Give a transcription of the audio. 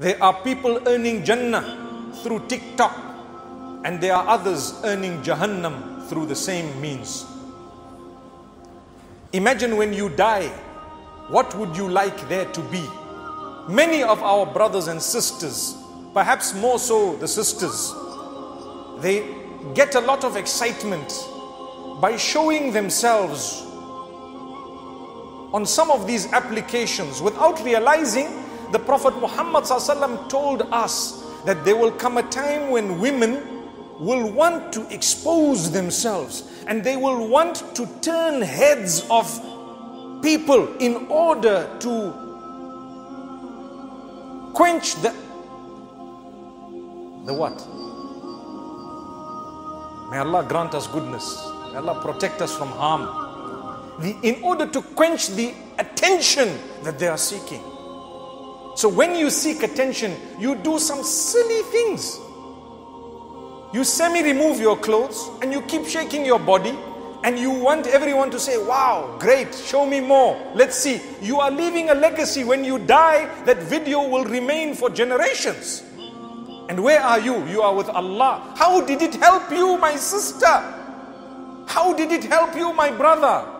There are people earning Jannah through TikTok, and there are others earning Jahannam through the same means. Imagine when you die, what would you like there to be? Many of our brothers and sisters, perhaps more so the sisters, they get a lot of excitement by showing themselves on some of these applications without realizing the Prophet Muhammad told us that there will come a time when women will want to expose themselves and they will want to turn heads of people in order to quench the the what? May allah grant us goodness. May allah protect us from harm. The, in order to quench the attention that they are seeking so when you seek attention you do some silly things you semi remove your clothes and you keep shaking your body and you want everyone to say, Wow, great, show me more. Let's see. You are leaving a legacy. When you die, that video will remain for generations. And where are you? You are with Allah. How did it help you, my sister? How did it help you, my brother?